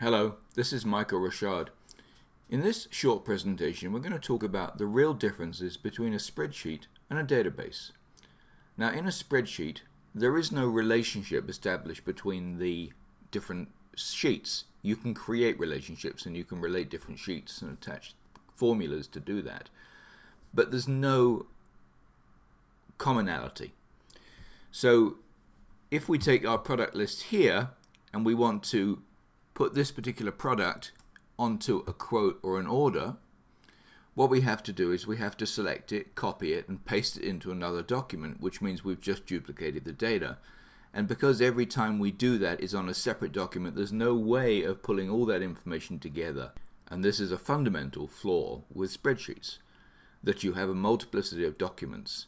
Hello, this is Michael Rocharde. In this short presentation, we're going to talk about the real differences between a spreadsheet and a database. Now, in a spreadsheet, there is no relationship established between the different sheets. You can create relationships and you can relate different sheets and attach formulas to do that. But there's no commonality. So if we take our product list here and we want to put this particular product onto a quote or an order, what we have to do is we have to select it, copy it, and paste it into another document, which means we've just duplicated the data. And because every time we do that is on a separate document, there's no way of pulling all that information together. And this is a fundamental flaw with spreadsheets, that you have a multiplicity of documents,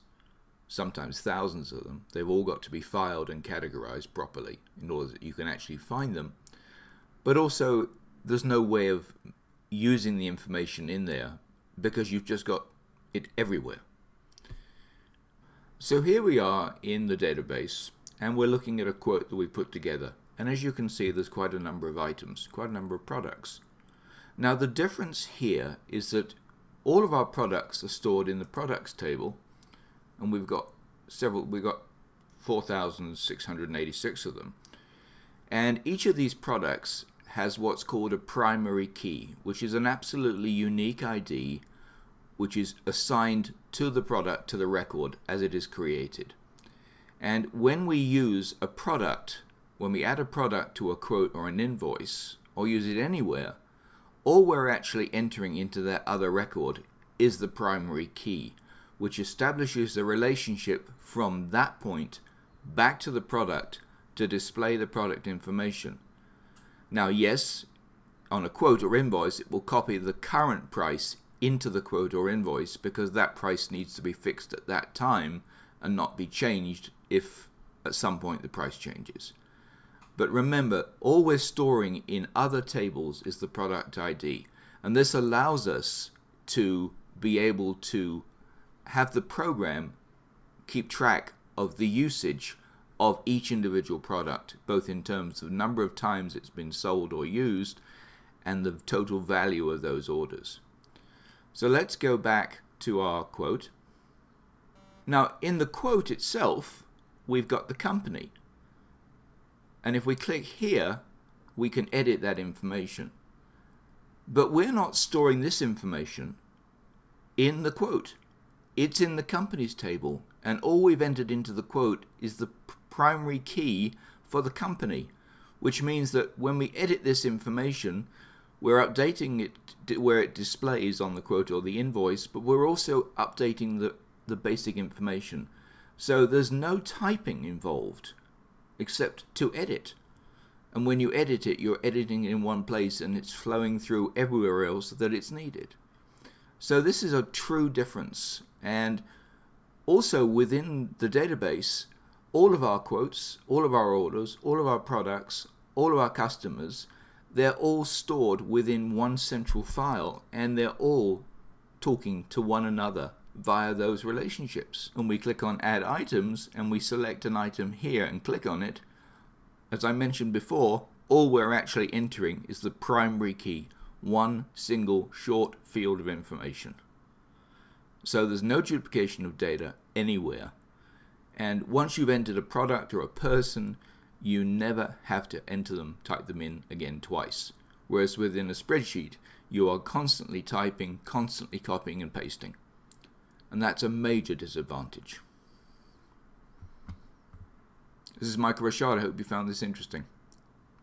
sometimes thousands of them. They've all got to be filed and categorized properly in order that you can actually find them but also, there's no way of using the information in there because you've just got it everywhere. So here we are in the database and we're looking at a quote that we put together. And as you can see, there's quite a number of items, quite a number of products. Now the difference here is that all of our products are stored in the products table and we've got several, we've got 4,686 of them. And each of these products has what's called a primary key, which is an absolutely unique ID which is assigned to the product, to the record, as it is created. And when we use a product, when we add a product to a quote or an invoice, or use it anywhere, all we're actually entering into that other record is the primary key, which establishes the relationship from that point back to the product to display the product information. Now, yes, on a quote or invoice, it will copy the current price into the quote or invoice because that price needs to be fixed at that time and not be changed if at some point the price changes. But remember, all we're storing in other tables is the product ID. And this allows us to be able to have the program keep track of the usage of each individual product, both in terms of number of times it's been sold or used and the total value of those orders. So let's go back to our quote. Now, in the quote itself, we've got the company. And if we click here, we can edit that information. But we're not storing this information in the quote. It's in the companies table, and all we've entered into the quote is the primary key for the company, which means that when we edit this information, we're updating it where it displays on the quote or the invoice, but we're also updating the, the basic information. So there's no typing involved except to edit. And when you edit it, you're editing it in one place and it's flowing through everywhere else that it's needed. So this is a true difference. And also within the database, all of our quotes, all of our orders, all of our products, all of our customers, they're all stored within one central file and they're all talking to one another via those relationships. When we click on add items and we select an item here and click on it, as I mentioned before, all we're actually entering is the primary key, one single short field of information. So there's no duplication of data anywhere. And once you've entered a product or a person, you never have to enter them, type them in again twice. Whereas within a spreadsheet, you are constantly typing, constantly copying and pasting. And that's a major disadvantage. This is Michael Rocharde. I hope you found this interesting.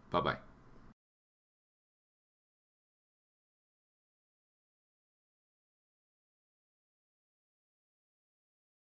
Bye-bye.